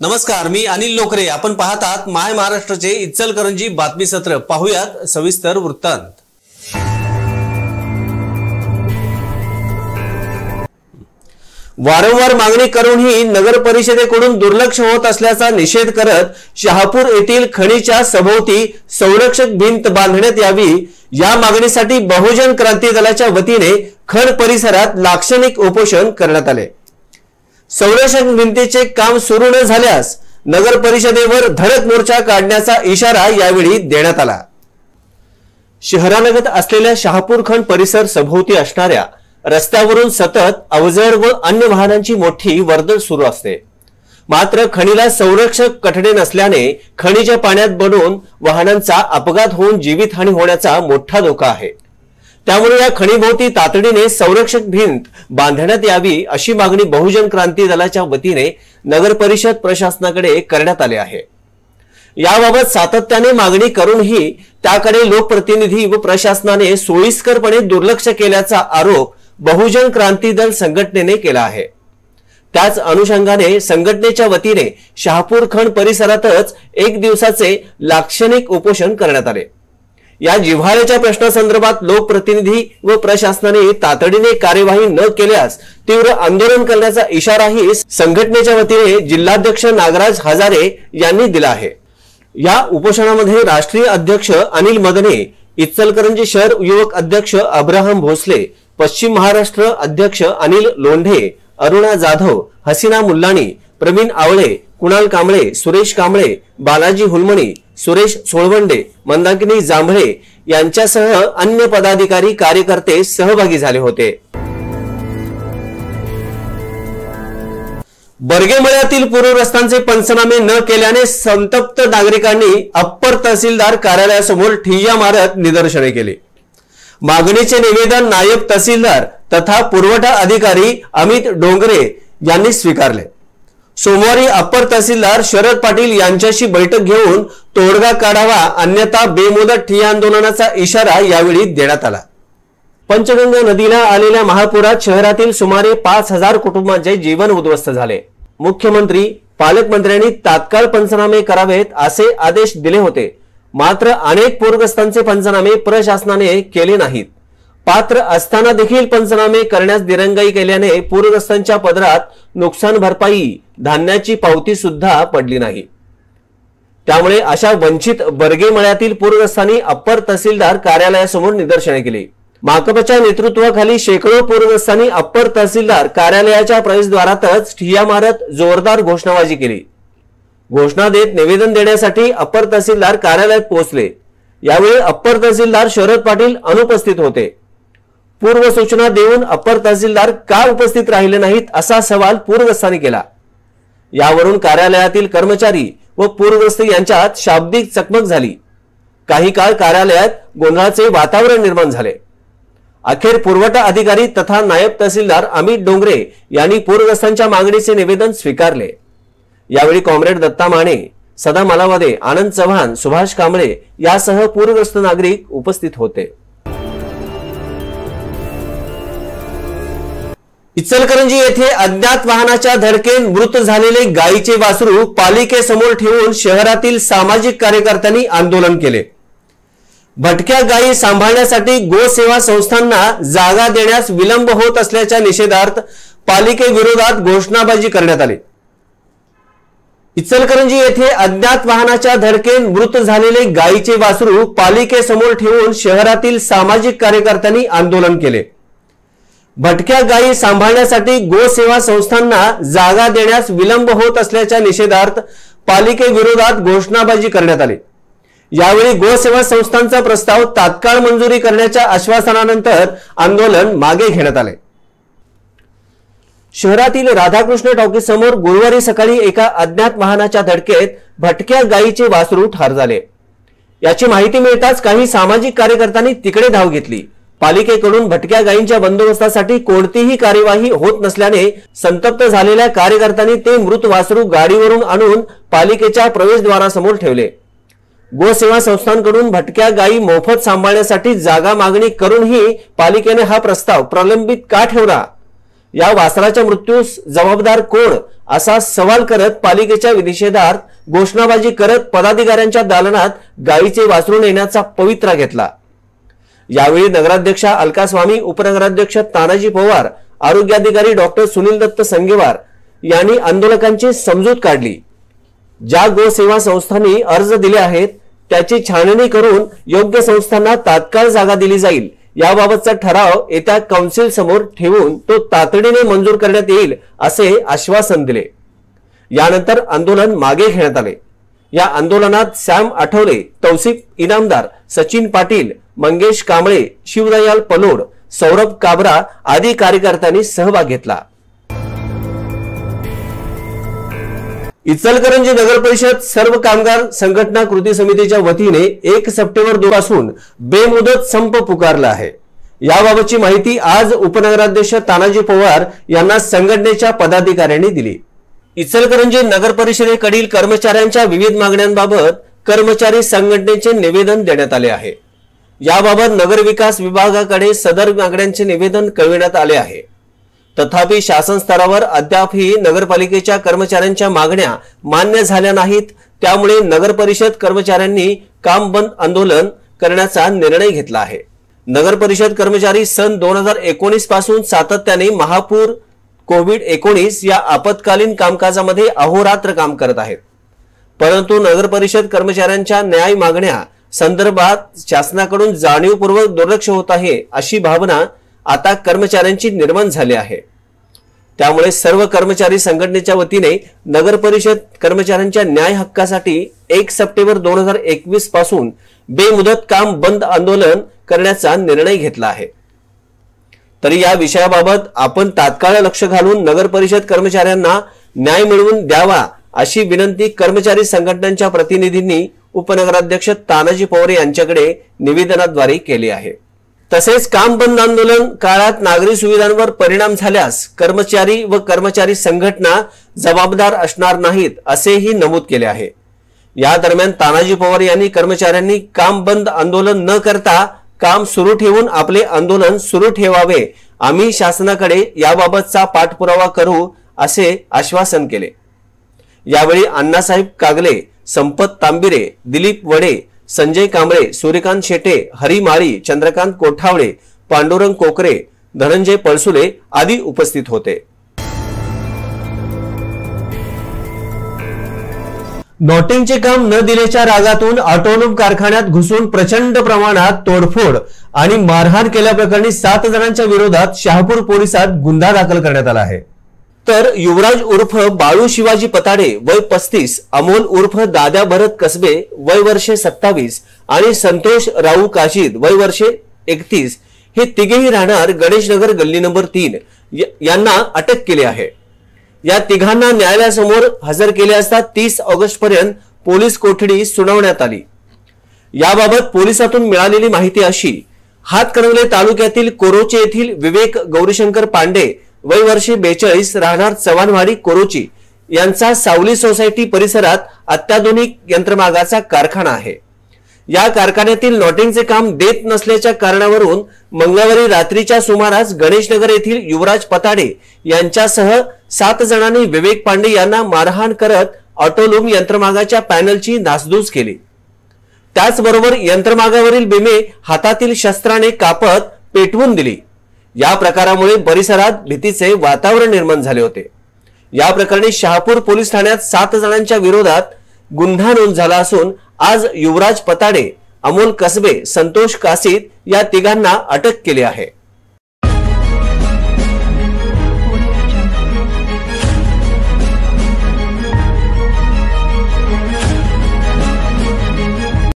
नमस्कार मी अनिल लोकरे. आपण पाहतात माय महाराष्ट्राचे इचलकरंजी बातमी सत्र पाहूयात सविस्तर वृत्तांत. वारंवार मागणी करूनही नगर परिषदेकडून दुर्लक्ष होत असल्याचा निषेध करत शहापूर येथील खणीच्या सभोवती संरक्षक भिंत बांधण्यात यावी. या मागणीसाठी बहुजन क्रांती दलाच्या वतीने खण परिसरात लाक्षणिक उपोषण करण्यात आले. संरक्षण भिंतीचे काम सुरू न झाल्यास नगर परिषदेवर धडक मोर्चा काढण्याचा इशारा यावेळी देण्यात आला. शहरालगत असलेल्या शहापूर खंड परिसर सभोवती असणाऱ्या रस्त्यावरून सतत अवजड व अन्य वाहनांची मोठी वर्दळ सुरू असते. मात्र खणीला संरक्षक कठडे नसल्याने खणीच्या पाण्यात बनून वाहनांचा अपघात होऊन जीवितहानी होण्याचा मोठा धोका आहे. त्यामुळे या खणीभोवती तातडीने संरक्षक भिंत बांधण्यात यावी अशी मागणी बहुजन क्रांती दलाच्या वतीने नगर परिषद प्रशासनाकडे करण्यात आले आहे. याबाबत सातत्याने मागणी करूनही त्याकडे लोकप्रतिनिधी व प्रशासनाने सोयीस्करपणे दुर्लक्ष केल्याचा आरोप बहुजन क्रांती दल संघटनेने केला आहे. त्याच अनुषंगाने संघटनेच्या वतीने शहापूर खंड परिसरातच एक दिवसाचे लाक्षणिक उपोषण करण्यात आले. या जिव्हाळ्याच्या प्रश्नासंदर्भात लोकप्रतिनिधी व प्रशासनाने तातडीने कार्यवाही न केल्यास तीव्र आंदोलन करण्याचा इशाराही संघटनेच्या वतीने जिल्हाध्यक्ष नागराज हजारे यांनी दिला आहे. या उपोषणामध्ये राष्ट्रीय अध्यक्ष अनिल मदने इचलकरंजी शहर युवक अध्यक्ष अब्राहम भोसले पश्चिम महाराष्ट्र अध्यक्ष अनिल लोंढे अरुणा जाधव हसीना मुल्लाणी प्रवीण आवळे कुणाल कांबळे सुरेश कांबळे बालाजी हुलमणी सुरेश सोळवंडे मंदाकिनी जांभळे यांच्यासह अन्य पदाधिकारी कार्यकर्ते सहभागी झाले होते. बर्गेमळ्यातील पूरग्रस्तांचे पंचनामे न केल्याने संतप्त नागरिकांनी अप्पर तहसीलदार कार्यालयासमोर ठिय्या मारत निदर्शने केली. मागणीचे निवेदन नायब तहसीलदार तथा पुरवठा अधिकारी अमित डोंगरे यांनी स्वीकारले. सोमवारी अपर तहसीलदार शरद पाटील यांच्याशी बैठक घेऊन तोडगा काढावा अन्यथा बेमुदत ठिय्या आंदोलनाचा इशारा यावेळी देण्यात आला. पंचगंगा नदीला आलेल्या महापुरात शहरातील सुमारे पाच हजार कुटुंबांचे जीवन उद्ध्वस्त झाले. मुख्यमंत्री पालकमंत्र्यांनी तात्काळ पंचनामे करावेत असे आदेश दिले होते. मात्र अनेक पूरग्रस्तांचे पंचनामे प्रशासनाने केले नाहीत. पात्र असताना देखील पंचनामे करण्यास दिरंगाई केल्याने पूरग्रस्तांच्या पदरात नुकसान भरपाई धान्याची पावती सुद्धा पडली नाही. त्यामुळे अशा वंचित बर्गे मळ्यातील पूरग्रस्तांनी अप्पर तहसीलदार कार्यालयासमोर निदर्शने केली. माकपच्या नेतृत्वाखाली शेकडो पूरग्रस्तांनी अप्पर तहसीलदार कार्यालयाच्या प्रवेशद्वारातच ठिया मारत जोरदार घोषणाबाजी केली. घोषणा देत निवेदन देण्यासाठी अप्पर तहसीलदार कार्यालयात पोहोचले. यावेळी अप्पर तहसीलदार शरद पाटील अनुपस्थित होते. पूर्व सूचना देऊन अप्पर तहसीलदार का उपस्थित राहिले नाहीत असा सवाल पूरग्रस्तांनी केला. यावरून कार्यालयातील कर्मचारी व पूरग्रस्त यांच्यात शाब्दिक चकमक झाली. काही काळ कार्यालयात गोंधळाचे वातावरण निर्माण झाले. अखेर पुरवठा अधिकारी तथा नायब तहसीलदार अमित डोंगरे यांनी पूरग्रस्तांच्या मागणीचे निवेदन स्वीकारले. यावेळी कॉम्रेड दत्ता माने सदा मालावादे आनंद चव्हाण सुभाष कांबळे यासह पूरग्रस्त नागरिक उपस्थित होते. इचलकरंजी येथे अज्ञात वाहनाच्या धडकेत मृत झालेले गायीचे वासरू पालिकेसमोर ठेवून शहरातील सामाजिक कार्यकर्त्यांनी आंदोलन केले. भटक्या गायी सांभाळण्यासाठी गोसेवा संस्थांना जागा देण्यास विलंब होत असल्याच्या निषेधार्थ पालिकेविरोधात घोषणाबाजी करण्यात आली. इचलकरंजी येथे अज्ञात वाहनाच्या धडकेत मृत झालेले गायीचे वासरू पालिकेसमोर ठेवून शहरातील सामाजिक कार्यकर्त्यांनी आंदोलन केले. भटक्या गायी सांभाळण्यासाठी गोसेवा संस्थांना जागा देण्यास विलंब होत असल्याच्या निषेधार्थ पालिकेविरोधात घोषणाबाजी करण्यात आली. यावेळी गोसेवा संस्थांचा प्रस्ताव तात्काळ मंजुरी करण्याच्या आश्वासनानंतर आंदोलन मागे घेण्यात आले. शहरातील राधाकृष्ण टॉकीज समोर गुरुवारी सकाळी एका अज्ञात वाहनाच्या धडकेत भटक्या गायीचे वासरू ठार झाले. याची माहिती मिळताच काही सामाजिक कार्यकर्त्यांनी तिकडे धाव घेतली. पालिकेकडून भटक्या गायींच्या बंदोबस्तासाठी कोणतीही कार्यवाही होत नसल्याने संतप्त झालेल्या कार्यकर्त्यांनी ते मृत वासरू गाडीवरून आणून पालिकेच्या प्रवेशद्वारासमोर ठेवले. गोसेवा संस्थांकडून भटक्या गायी मोफत सांभाळण्यासाठी जागा मागणी करूनही पालिकेने हा प्रस्ताव प्रलंबित का ठेवला? या वासराच्या मृत्यूस जबाबदार कोण? असा सवाल करत पालिकेच्या निषेधार्थ घोषणाबाजी करत पदाधिकाऱ्यांच्या दालनात गायीचे वासरू नेण्याचा पवित्रा घेतला. यावेळी नगराध्यक्षा अलका स्वामी उपनगराध्यक्ष तानाजी पवार आरोग्याधिकारी डॉक्टर सुनील दत्त संगेवार यांनी आंदोलकांची समजूत काढली. ज्या गोसेवा संस्थांनी अर्ज दिले आहेत त्याची छाननी करून योग्य संस्थांना तात्काळ जागा दिली जाईल. याबाबतचा ठराव येत्या कौन्सिल समोर ठेवून तो तातडीने मंजूर करण्यात येईल असे आश्वासन दिले. यानंतर आंदोलन मागे घेण्यात आले. या आंदोलनात सॅम आठवले तौसिफ इनामदार सचिन पाटील मंगेश कांबळे शिवदयाल पलोड सौरभ काबरा आदी कार्यकर्त्यांनी सहभाग घेतला. इचलकरंजी नगर परिषद सर्व कामगार संघटना कृती समितीच्या वतीने एक सप्टेंबर दोन पासून बेमुदत संप पुकारला आहे. याबाबतची माहिती आज उपनगराध्यक्ष तानाजी पवार यांना संघटनेच्या पदाधिकाऱ्यांनी दिली. इचलकरंजी नगर परिषदेकडील कर्मचाऱ्यांच्या विविध मागण्यांबाबत कर्मचारी संघटनेचे निवेदन देण्यात आले आहे. याबाबत नगरविकास विभागाकडे सदर मागण्यांचे निवेदन कळविण्यात आले आहे. तथापि शासन स्तरावर अद्यापही नगरपालिकेच्या कर्मचाऱ्यांच्या मागण्या मान्य झाल्या नाहीत. त्यामुळे नगरपरिषद कर्मचाऱ्यांनी काम बंद आंदोलन करण्याचा निर्णय घेतला आहे. नगरपरिषद कर्मचारी सन दोन हजार एकोणीसपासून सातत्याने महापूर कोविड एकोणीस या आपत्कालीन कामकाजामध्ये अहोरात्र काम करत आहेत. परंतु नगरपरिषद कर्मचाऱ्यांच्या न्याय मागण्या संदर्भात शासनाकडून जाणीवपूर्वक दुर्लक्ष होत आहे अशी भावना आता कर्मचाऱ्यांची निर्माण झाली आहे. त्यामुळे सर्व कर्मचारी संघटनेच्या वतीने नगर परिषद कर्मचाऱ्यांच्या न्याय हक्कासाठी एक सप्टेंबर दोन हजार एकवीसपासून बेमुदत काम बंद आंदोलन करण्याचा निर्णय घेतला आहे. तरी या विषयाबाबत आपण तात्काळ लक्ष घालून नगर परिषद कर्मचाऱ्यांना न्याय मिळवून द्यावा अशी विनंती कर्मचारी संघटनांच्या प्रतिनिधींनी उपनगराध्यक्ष तानाजी पवार यांच्याकडे निवेदनाद्वारे केली आहे. तसेच काम बंद आंदोलन काळात नागरी सुविधांवर परिणाम झाल्यास कर्मचारी व कर्मचारी संघटना जबाबदार असणार नाहीत असेही नमूद केले आहे. या दरम्यान तानाजी पवार यांनी कर्मचाऱ्यांनी काम बंद आंदोलन न करता काम सुरू ठेवून आपले आंदोलन सुरू ठेवावे आम्ही शासनाकडे याबाबतचा पाठपुरावा करू असे आश्वासन केले. यावेळी अण्णासाहेब कागले संपत तांबिरे दिलीप वडे संजय कांबळे सूर्यकांत शेटे हरी माळी चंद्रकांत कोठावळे पांडुरंग कोकरे धनंजय पळसुले आदी उपस्थित होते. नॉटिंगचे काम न दिल्याच्या रागातून ऑटोनोम कारखान्यात घुसून प्रचंड प्रमाणात तोडफोड आणि मारहाण केल्याप्रकरणी सात जणांच्या विरोधात शहापूर पोलिसात गुन्हा दाखल करण्यात आला आहे. तर युवराज उर्फ बाळू शिवाजी पताडे वय पस्तीस अमोल उर्फ दादा भरत कसबे वय वर्षे सत्तावीस आणि संतोष राऊ काशीद वय वर्षे एकतीस हे तिघेही राहणार गणेशनगर गल्ली नंबर तीन यांना अटक केली आहे. या तिघांना न्यायालयासमोर हजर केले असता तीस ऑगस्ट पर्यंत पोलीस कोठडी सुनावण्यात आली. याबाबत पोलिसातून मिळालेली माहिती अशी हातकणंगले तालुक्यातील कोरोचे येथील विवेक गौरीशंकर पांडे वय वर्षी बेचाळीस राहणार चव्हाणवाडी कोरोची यांचा सावली सोसायटी परिसरात अत्याधुनिक यंत्रमागाचा कारखाना आहे. या कारखान्यातील लॉटिंगचे काम देत नसल्याच्या कारणावरून मंगळवारी रात्रीच्या सुमारास गणेशनगर येथील युवराज पताडे यांच्यासह सात जणांनी विवेक पांडे यांना मारहाण करत ऑटोलूम यंत्रमागाच्या पॅनलची नासधूस केली. त्याचबरोबर यंत्रमागावरील बिमे हातातील शस्त्राने कापत पेटवून दिली. या प्रकारामुळे परिसरात भीतीचे वातावरण निर्माण झाले होते. या प्रकरणी शहापूर पोलीस ठाण्यात सात जणांच्या विरोधात गुन्हा नोंद झाला असून आज युवराज पताडे अमोल कसबे संतोष कासीद या तिघांना अटक केली आहे.